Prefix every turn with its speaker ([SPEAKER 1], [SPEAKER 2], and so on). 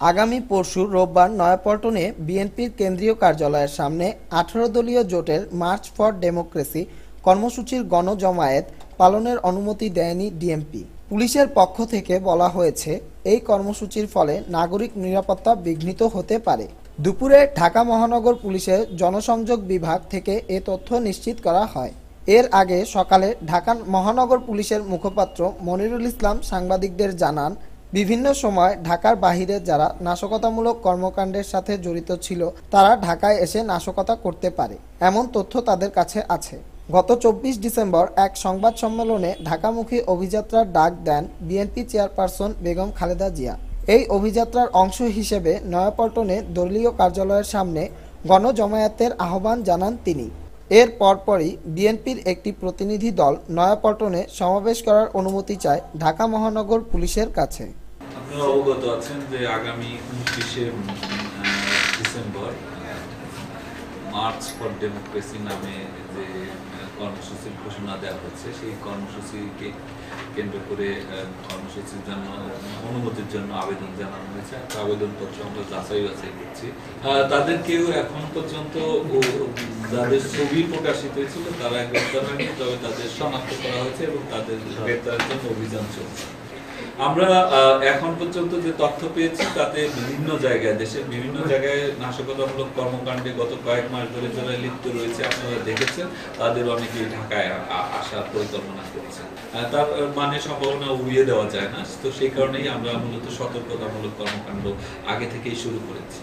[SPEAKER 1] আগামী পরশু রোববার নয়াপল্টনে বিএনপির কেন্দ্রীয় কার্যালয়ের সামনে আঠারো দলীয় জোটের মার্চ ফর ডেমোক্রেসি কর্মসূচির গণজমায়েত পালনের অনুমতি দেয়নি ডিএমপি। পুলিশের পক্ষ থেকে বলা হয়েছে, এই কর্মসূচির ফলে নাগরিক নিরাপত্তা বিঘ্নিত হতে পারে। দুপুরে ঢাকা মহানগর পুলিশের জনসংযোগ বিভাগ থেকে এ তথ্য নিশ্চিত করা হয়। এর আগে সকালে ঢাকা মহানগর পুলিশের মুখপাত্র মনিরুল ইসলাম সাংবাদিকদের জানান বিভিন্ন সময় ঢাকার বাহিরে যারা নাশকতামূলক কর্মকাণ্ডের সাথে জড়িত ছিল, তারা ঢাকায় এসে নাশকতা করতে পারে, এমন তথ্য তাদের কাছে আছে। গত চব্বিশ ডিসেম্বর এক সংবাদ সম্মেলনে ঢাকামুখী অভিযাত্রার ডাক দেন বিএনপি চেয়ারপারসন বেগম খালেদা জিয়া। এই অভিযাত্রার অংশ হিসেবে নয়াপল্টনে দলীয় কার্যালয়ের সামনে গণজমায়েতের আহ্বান জানান তিনি। এর পরপরই বিএনপির একটি প্রতিনিধি দল নয়াপল্টনে সমাবেশ করার অনুমতি চায় ঢাকা মহানগর পুলিশের কাছে।
[SPEAKER 2] অবগত আছেন যে আগামী উনত্রিশে ডিসেম্বর মার্চ ফর ডেমোক্রেসি নামে যে কর্মসূচির ঘোষণা দেওয়া হচ্ছে সেই কর্মসূচিকে কেন্দ্র করে কর্মসূচির জন্য, অনুমতির জন্য আবেদন জানানো হয়েছে। একটা আবেদনপত্র আমরা যাচাই বাছাই করছি। তাদের কেউ এখন পর্যন্ত যাদের ছবি প্রকাশিত হয়েছিল, তারা গ্রেপ্তার হয়নি তবে তাদের শনাক্ত করা হয়েছে এবং তাদের গ্রেপ্তারের জন্য অভিযান চলছে। আমরা এখন পর্যন্ত যে তথ্য পেয়েছি, তাতে বিভিন্ন জায়গায়, দেশের বিভিন্ন জায়গায় নাশকতামূলক কর্মকাণ্ডে গত কয়েক মাস ধরে যারা লিপ্ত রয়েছে, আপনারা দেখেছেন, তাদের অনেকে ঢাকায় আসার পরিকল্পনা করেছেন। তার মানে সম্ভাবনা উড়িয়ে দেওয়া যায় না, তো সেই কারণেই আমরা মূলত সতর্কতামূলক কর্মকাণ্ড আগে থেকেই শুরু করেছি।